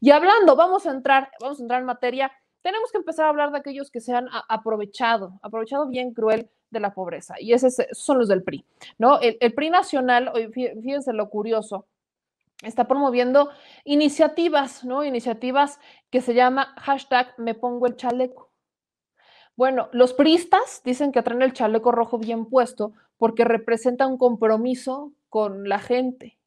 Y hablando, vamos a entrar, vamos a entrar en materia, tenemos que empezar a hablar de aquellos que se han aprovechado, aprovechado bien cruel de la pobreza. Y esos son los del PRI, ¿no? El, PRI nacional, fíjense lo curioso, está promoviendo iniciativas, ¿no? Iniciativas que se llama hashtag me pongo el chaleco. Bueno, los priistas dicen que traen el chaleco rojo bien puesto porque representa un compromiso con la gente,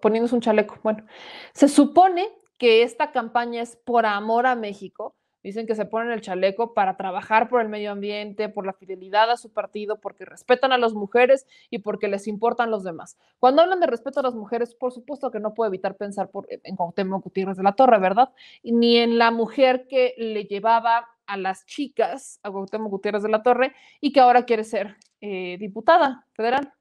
poniéndose un chaleco. Bueno, se supone que esta campaña es por amor a México, Dicen que se ponen el chaleco para trabajar por el medio ambiente, por la fidelidad a su partido, porque respetan a las mujeres y porque les importan los demás. Cuando hablan de respeto a las mujeres, por supuesto que no puedo evitar pensar por, en Cuauhtémoc Gutiérrez de la Torre, ¿verdad? Ni en la mujer que le llevaba a las chicas a Cuauhtémoc Gutiérrez de la Torre y que ahora quiere ser eh, diputada federal.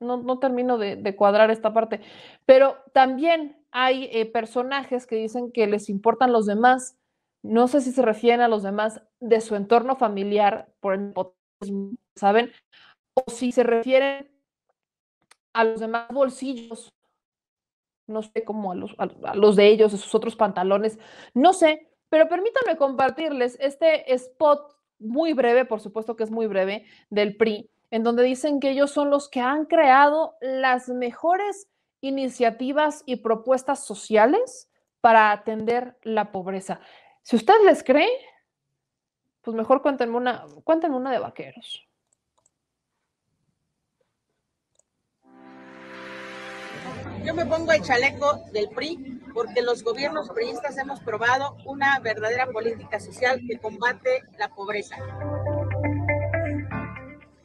No, no, termino de, cuadrar esta parte, pero también hay eh, personajes que dicen que les importan los demás. No sé si se refieren a los demás de su entorno familiar, por el ¿saben? O si se refieren a los demás bolsillos, no sé cómo a los, a, los de ellos, a sus otros pantalones, no sé, pero permítanme compartirles este spot muy breve, por supuesto que es muy breve, del PRI, en donde dicen que ellos son los que han creado las mejores iniciativas y propuestas sociales para atender la pobreza. Si usted les cree, pues mejor cuéntenme una, cuéntenme una de vaqueros. Yo me pongo el chaleco del PRI porque los gobiernos priistas hemos probado una verdadera política social que combate la pobreza.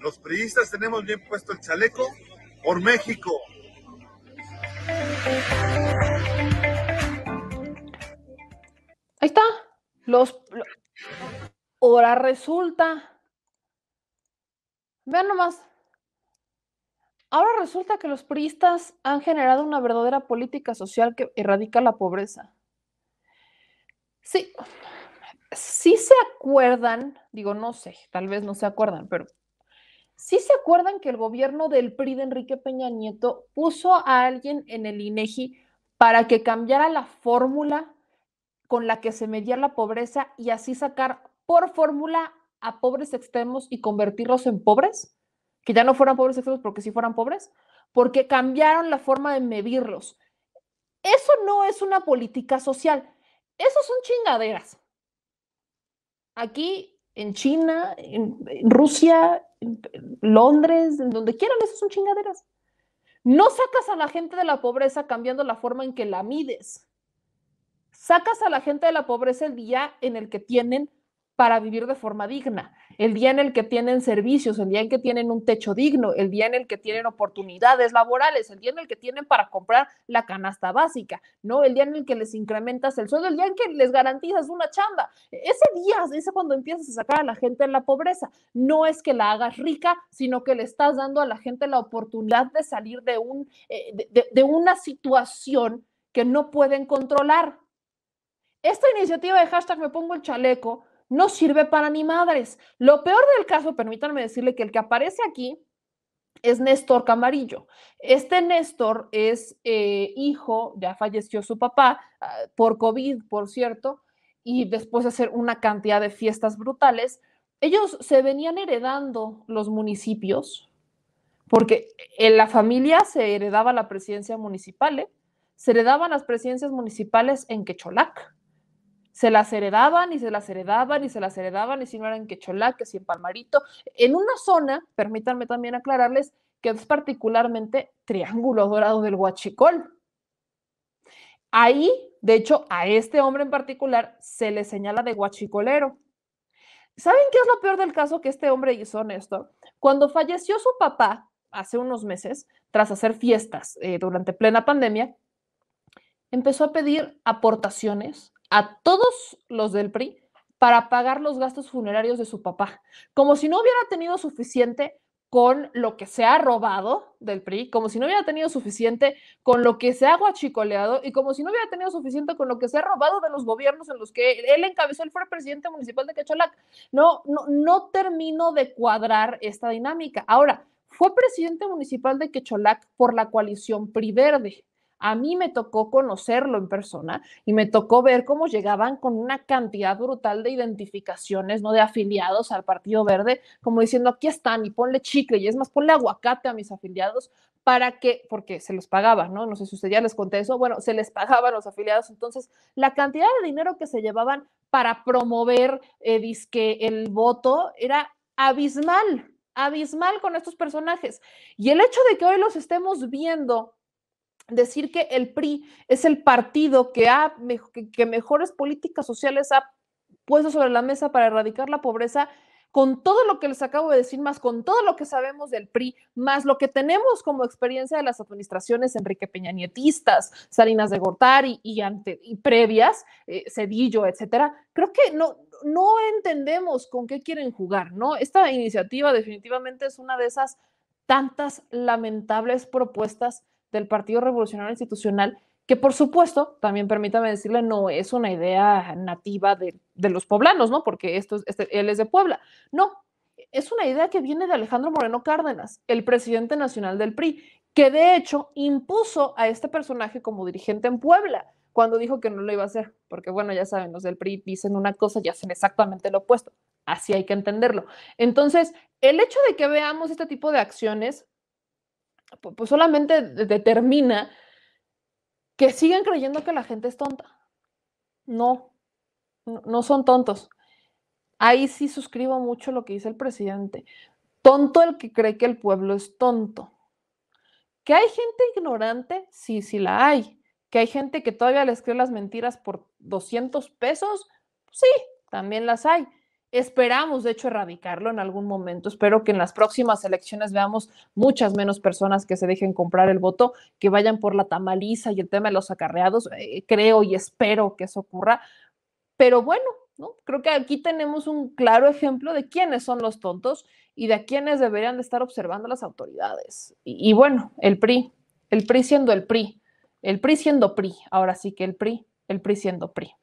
Los priistas tenemos bien puesto el chaleco por México. Ahí está. Los, ahora resulta, vean nomás, ahora resulta que los priistas han generado una verdadera política social que erradica la pobreza. Sí, sí se acuerdan, digo, no sé, tal vez no se acuerdan, pero sí se acuerdan que el gobierno del PRI de Enrique Peña Nieto puso a alguien en el INEGI para que cambiara la fórmula con la que se medía la pobreza y así sacar por fórmula a pobres extremos y convertirlos en pobres, que ya no fueran pobres extremos porque sí fueran pobres, porque cambiaron la forma de medirlos. Eso no es una política social, eso son chingaderas. Aquí en China, en, Rusia, en Londres, en donde quieran, eso son chingaderas. No sacas a la gente de la pobreza cambiando la forma en que la mides. Sacas a la gente de la pobreza el día en el que tienen para vivir de forma digna, el día en el que tienen servicios, el día en que tienen un techo digno, el día en el que tienen oportunidades laborales, el día en el que tienen para comprar la canasta básica, ¿no? El día en el que les incrementas el sueldo, el día en que les garantizas una chamba. Ese día es cuando empiezas a sacar a la gente de la pobreza. No es que la hagas rica, sino que le estás dando a la gente la oportunidad de salir de, un, eh, de una situación que no pueden controlar. Esta iniciativa de hashtag me pongo el chaleco no sirve para ni madres. Lo peor del caso, permítanme decirle que el que aparece aquí es Néstor Camarillo. Este Néstor es eh, hijo, ya falleció su papá ah, por COVID, por cierto, y después de hacer una cantidad de fiestas brutales, ellos se venían heredando los municipios, porque en la familia se heredaba la presidencia municipal, ¿eh? se heredaban las presidencias municipales en Quecholac se las heredaban y se las heredaban y se las heredaban y si no eran en Quecholá, que si en Palmarito, en una zona, permítanme también aclararles, que es particularmente Triángulo Dorado del Huachicol. Ahí, de hecho, a este hombre en particular se le señala de guachicolero. ¿Saben qué es lo peor del caso que este hombre hizo, Néstor? Cuando falleció su papá hace unos meses, tras hacer fiestas eh, durante plena pandemia, empezó a pedir aportaciones a todos los del PRI para pagar los gastos funerarios de su papá, como si no hubiera tenido suficiente con lo que se ha robado del PRI, como si no hubiera tenido suficiente con lo que se ha guachicoleado y como si no hubiera tenido suficiente con lo que se ha robado de los gobiernos en los que él encabezó, él fue presidente municipal de Quecholac. No, no, no termino de cuadrar esta dinámica. Ahora, fue presidente municipal de Quecholac por la coalición PRI Verde. A mí me tocó conocerlo en persona y me tocó ver cómo llegaban con una cantidad brutal de identificaciones, ¿no? De afiliados al Partido Verde, como diciendo, aquí están y ponle chicle y es más, ponle aguacate a mis afiliados para que, porque se les pagaba, ¿no? No sé si usted ya les conté eso, bueno, se les pagaba a los afiliados, entonces la cantidad de dinero que se llevaban para promover eh, el voto era abismal, abismal con estos personajes. Y el hecho de que hoy los estemos viendo decir que el PRI es el partido que, ha, que mejores políticas sociales ha puesto sobre la mesa para erradicar la pobreza, con todo lo que les acabo de decir, más con todo lo que sabemos del PRI, más lo que tenemos como experiencia de las administraciones Enrique Peña Nietistas, Salinas de Gortari y, y previas, eh, Cedillo, etcétera, creo que no, no entendemos con qué quieren jugar, ¿no? Esta iniciativa definitivamente es una de esas tantas lamentables propuestas del Partido Revolucionario Institucional, que por supuesto, también permítame decirle, no es una idea nativa de, los poblanos, ¿no? Porque esto, este, él es de Puebla. No, es una idea que viene de Alejandro Moreno Cárdenas, el presidente nacional del PRI, que de hecho impuso a este personaje como dirigente en Puebla cuando dijo que no lo iba a hacer, porque bueno, ya saben, los del PRI dicen una cosa y hacen exactamente lo opuesto. Así hay que entenderlo. Entonces, el hecho de que veamos este tipo de acciones pues solamente determina que siguen creyendo que la gente es tonta. No, no son tontos. Ahí sí suscribo mucho lo que dice el presidente. Tonto el que cree que el pueblo es tonto. Que hay gente ignorante, sí, sí la hay. Que hay gente que todavía les cree las mentiras por 200 pesos, sí, también las hay. Esperamos, de hecho, erradicarlo en algún momento. Espero que en las próximas elecciones veamos muchas menos personas que se dejen comprar el voto, que vayan por la tamaliza y el tema de los acarreados. Eh, creo y espero que eso ocurra. Pero bueno, ¿no? creo que aquí tenemos un claro ejemplo de quiénes son los tontos y de quiénes deberían de estar observando las autoridades. Y bueno, el PRI, el PRI siendo el PRI, el PRI siendo PRI, ahora sí que el PRI, el PRI siendo PRI.